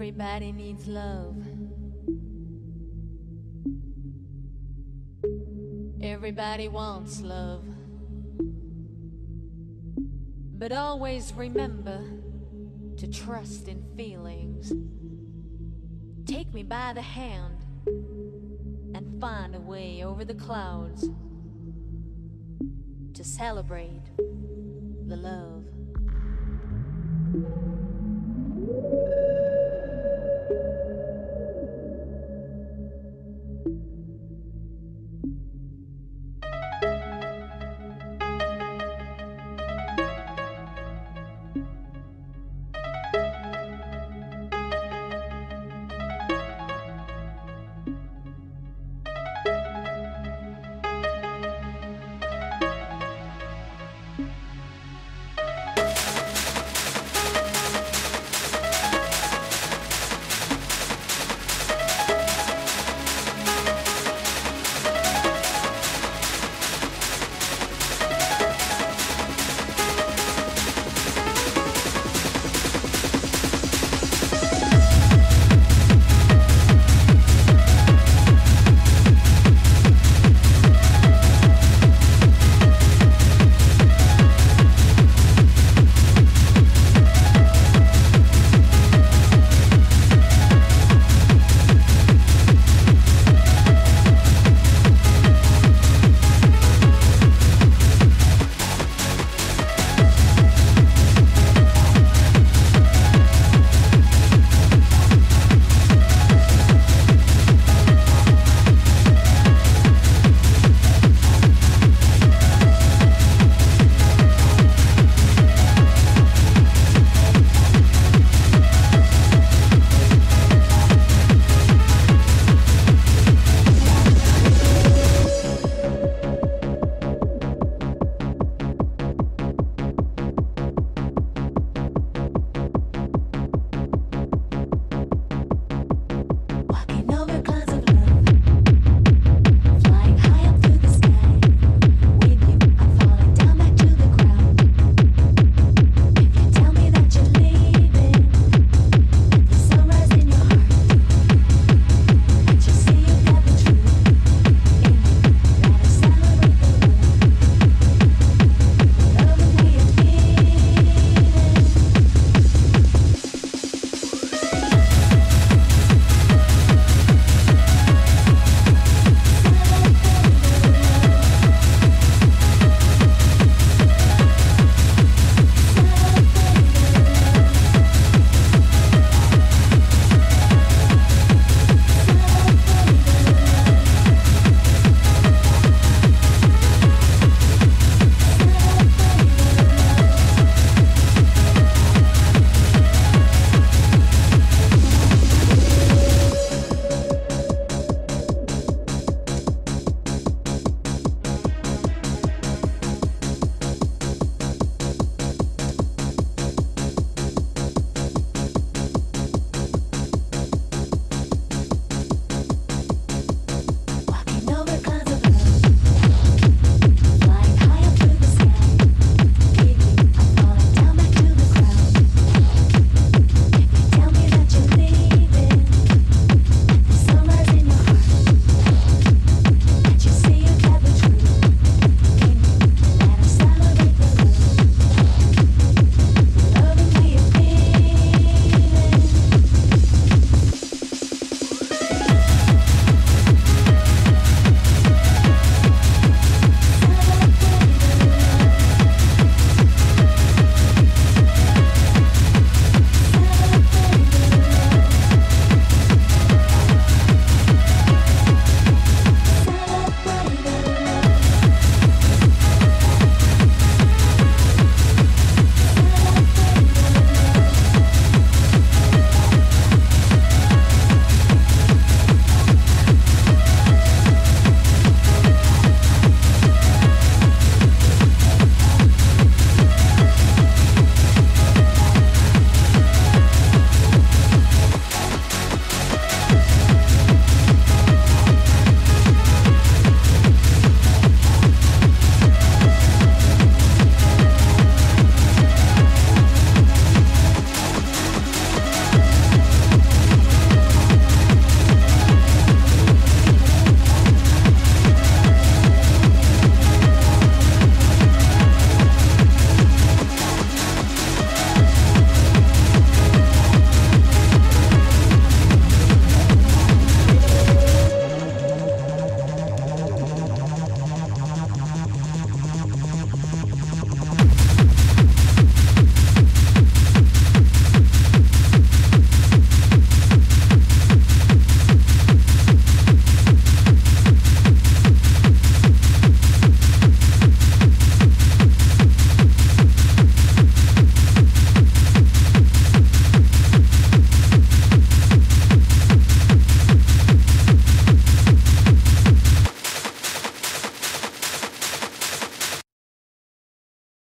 Everybody needs love. Everybody wants love. But always remember to trust in feelings. Take me by the hand and find a way over the clouds to celebrate the love.